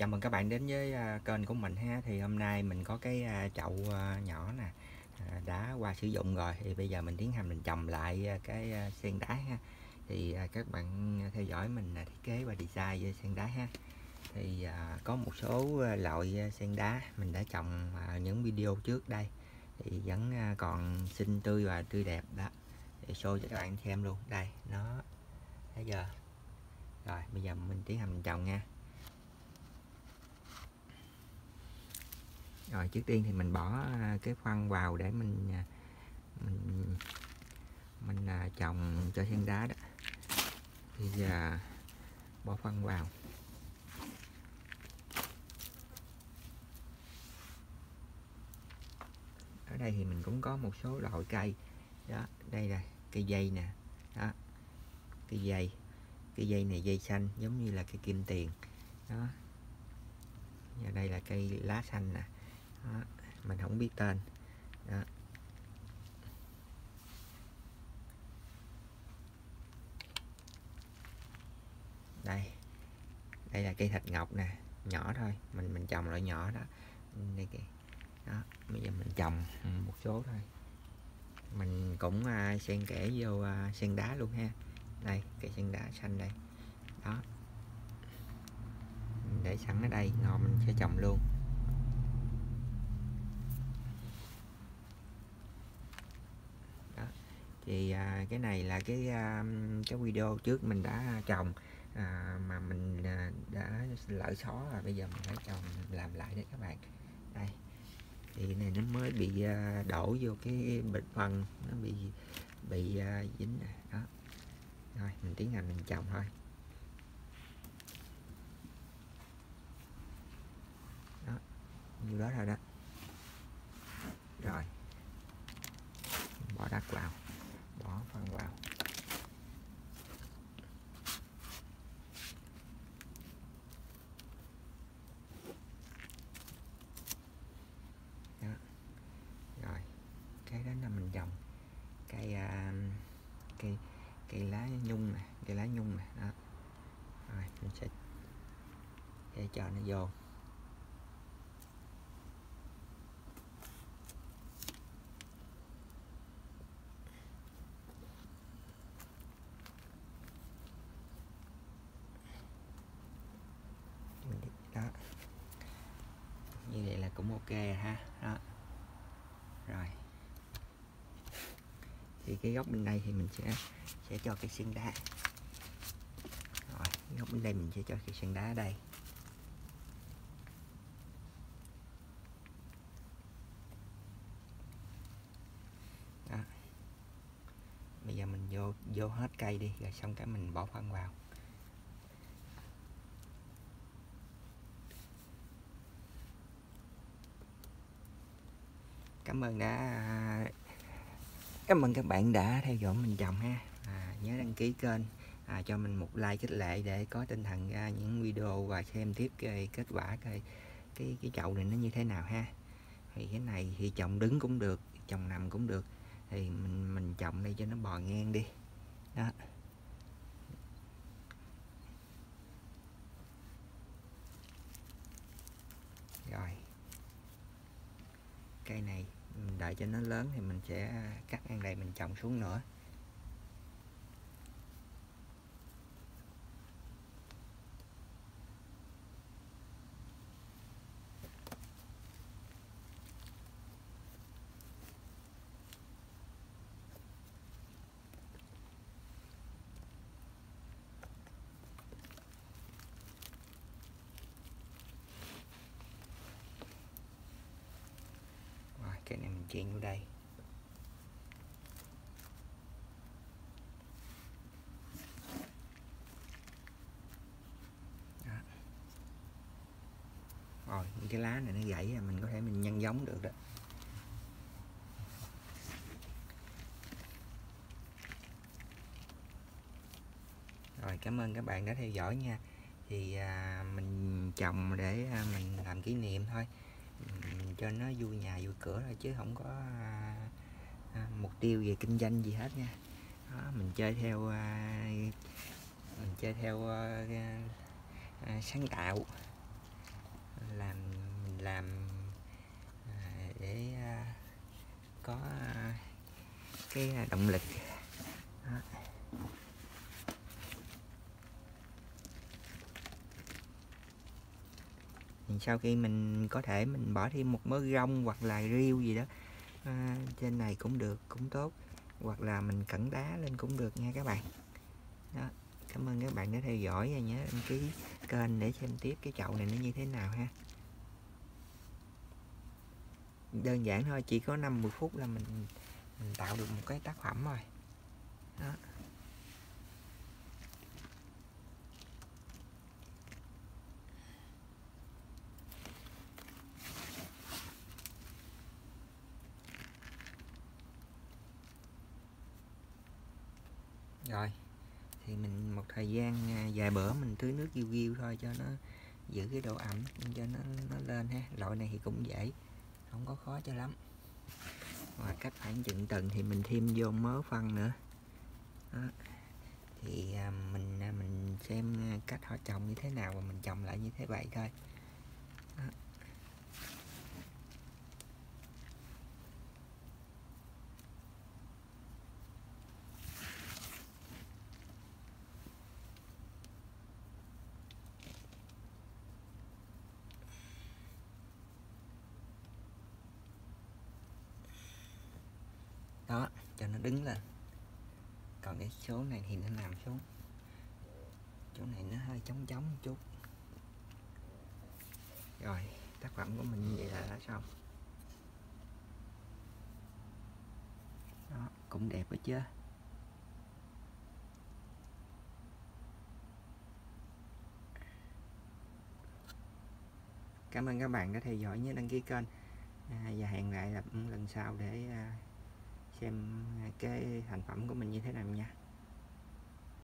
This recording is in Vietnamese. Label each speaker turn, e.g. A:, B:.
A: chào mừng các bạn đến với à, kênh của mình ha. Thì hôm nay mình có cái à, chậu à, nhỏ nè đã qua sử dụng rồi. Thì bây giờ mình tiến hành mình trồng lại cái sen đá ha. Thì các bạn theo dõi mình thiết kế và design với sen đá ha. Thì có một số loại sen đá mình đã trồng những video trước đây. Thì vẫn còn xinh tươi và tươi đẹp đó. Để show cho các bạn xem luôn. Đây, nó bây giờ rồi, bây giờ mình tiến hành mình trồng nha. Rồi, trước tiên thì mình bỏ à, cái phân vào để mình à, mình mình à, trồng cho sen đá đó. Thì giờ bỏ phân vào. Ở đây thì mình cũng có một số loại cây. Đó, đây là cây dây nè. Đó, cây dây. Cây dây này dây xanh, giống như là cây kim tiền. Đó. Và đây là cây lá xanh nè đó. mình không biết tên. Đó. đây. Đây là cây thạch ngọc nè nhỏ thôi. Mình mình trồng loại nhỏ đó. Đây kìa. Đó bây giờ mình trồng ừ, một số thôi. Mình cũng uh, xen kẽ vô à, uh, sen đá luôn ha. Đây cây sen đá xanh đây. Đó. Để sẵn ở đây ngon mình sẽ trồng luôn đó thì à, cái này là cái à, cái video trước mình đã trồng à, mà mình à, đã lỡ xó và bây giờ mình phải trồng làm lại đấy các bạn. Đây. Thì này nó mới bị à, đổ vô cái bịch phân nó bị bị à, dính này đó. Rồi mình tiến hành mình trồng thôi. Đó như đó thôi đó. Rồi. Bỏ đất vào bỏ phân vào đó. rồi cái đó là mình trồng cây uh, cây cây lá nhung nè cây lá nhung nè đó rồi mình sẽ để cho nó vô. Đó. Như vậy là cũng ok ha. Đó. Rồi. Thì cái góc bên đây thì mình sẽ sẽ cho cái xương đá. Rồi góc bên đây mình sẽ cho cái xương đá ở đây đó bây giờ mình vô vô hết cây đi rồi xong cái mình bỏ phân vào. Cảm ơn đã à, cảm ơn các bạn đã theo dõi mình trồng ha. À, nhớ đăng ký kênh à, cho mình một like khích lệ để có tinh thần ra những video và xem tiếp cái kết quả cái cái cái chậu này nó như thế nào ha. Thì cái này thì trồng đứng cũng được trồng nằm cũng được thì mình mình trồng đây cho nó bò ngang đi. Đó. Rồi. Cây này, mình đợi cho nó lớn thì mình sẽ cắt ăn đây mình trồng xuống nữa rồi cái này mình chèn vô đây. Đó. rồi những cái lá này nó gãy là mình có thể mình nhân giống được đó. Rồi cảm ơn các bạn đã theo dõi nha. Thì à, mình trồng để à, mình làm kỷ niệm thôi cho nó vui nhà vui cửa thôi chứ không có à, à, mục tiêu về kinh doanh gì hết nha. Đó, mình chơi theo à, mình chơi theo à, à, à sáng tạo. Làm à, để à, có à, cái à, động lực đó. Thì sau khi mình có thể mình bỏ thêm một mớ rong hoặc là riêu gì đó à, trên này cũng được cũng tốt. Hoặc là mình cẩn đá lên cũng được nha các bạn. Đó cảm ơn các bạn đã theo dõi và nhớ đăng ký kênh để xem tiếp cái chậu này nó như thế nào ha. Đơn giản thôi chỉ có 50 phút là mình, mình tạo được một cái tác phẩm rồi. Đó. Rồi. Thì mình một thời gian à, vài bữa mình tưới nước yêu yêu thôi cho nó giữ cái độ ẩm cho nó nó lên ha. Loại này thì cũng dễ, không có khó cho lắm. Và cách khoảng chừng tuần thì mình thêm vô mớ phân nữa. Đó. thì à, mình à, mình xem cách họ trồng như thế nào và mình trồng lại như thế vậy thôi đó. đó cho nó đứng lên. Còn cái số này thì nó nằm xuống. Chỗ này nó hơi trống trống một chút. Rồi tác phẩm của mình như vậy là đã xong. Đó cũng đẹp đó chưa cảm ơn các bạn đã theo dõi nhớ đăng ký kênh. À, và hẹn lại lần sau để à, xem cái thành phẩm của mình như thế nào nha